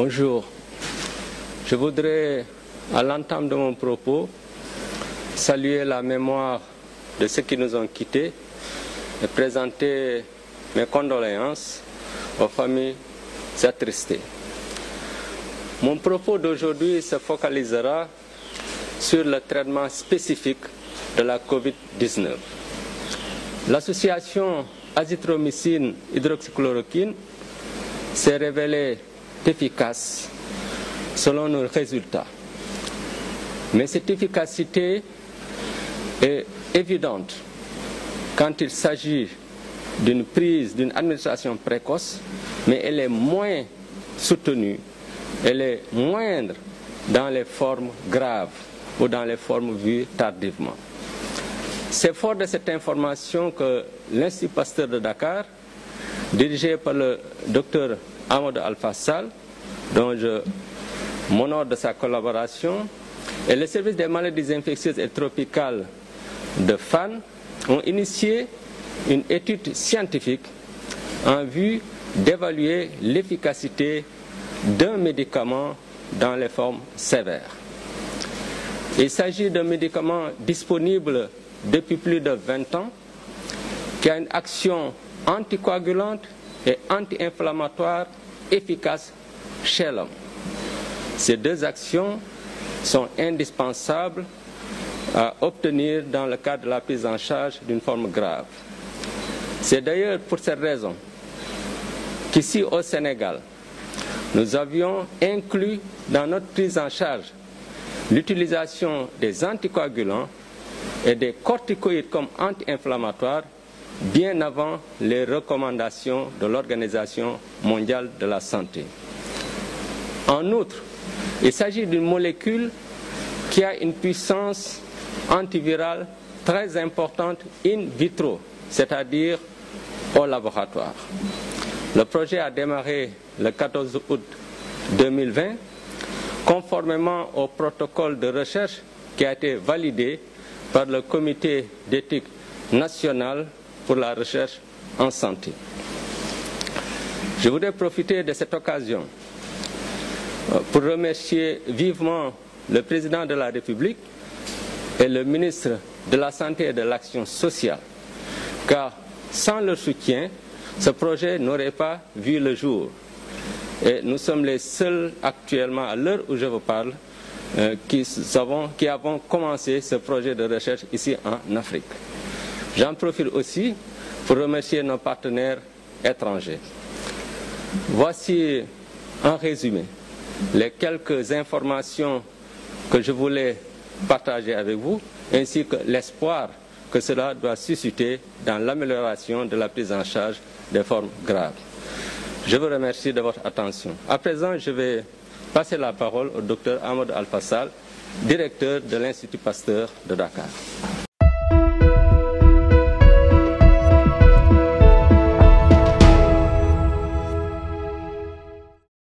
Bonjour. Je voudrais, à l'entame de mon propos, saluer la mémoire de ceux qui nous ont quittés et présenter mes condoléances aux familles attristées. Mon propos d'aujourd'hui se focalisera sur le traitement spécifique de la COVID-19. L'association azithromycine hydroxychloroquine s'est révélée efficace selon nos résultats. Mais cette efficacité est évidente quand il s'agit d'une prise, d'une administration précoce, mais elle est moins soutenue, elle est moindre dans les formes graves ou dans les formes vues tardivement. C'est fort de cette information que l'Institut Pasteur de Dakar, dirigé par le docteur Ahmed Al-Fassal, dont je m'honore de sa collaboration, et le service des maladies infectieuses et tropicales de FAN ont initié une étude scientifique en vue d'évaluer l'efficacité d'un médicament dans les formes sévères. Il s'agit d'un médicament disponible depuis plus de 20 ans qui a une action anticoagulante et anti-inflammatoire efficace chez l'homme. Ces deux actions sont indispensables à obtenir dans le cadre de la prise en charge d'une forme grave. C'est d'ailleurs pour cette raison qu'ici au Sénégal, nous avions inclus dans notre prise en charge l'utilisation des anticoagulants et des corticoïdes comme anti-inflammatoires bien avant les recommandations de l'Organisation mondiale de la santé. En outre, il s'agit d'une molécule qui a une puissance antivirale très importante in vitro, c'est-à-dire au laboratoire. Le projet a démarré le 14 août 2020, conformément au protocole de recherche qui a été validé par le comité d'éthique national pour la recherche en santé. Je voudrais profiter de cette occasion pour remercier vivement le président de la République et le ministre de la Santé et de l'Action sociale, car sans leur soutien, ce projet n'aurait pas vu le jour. Et nous sommes les seuls actuellement, à l'heure où je vous parle, euh, qui, avons, qui avons commencé ce projet de recherche ici en Afrique. J'en profite aussi pour remercier nos partenaires étrangers. Voici en résumé les quelques informations que je voulais partager avec vous, ainsi que l'espoir que cela doit susciter dans l'amélioration de la prise en charge des formes graves. Je vous remercie de votre attention. À présent, je vais passer la parole au docteur Ahmed Al-Fassal, directeur de l'Institut Pasteur de Dakar.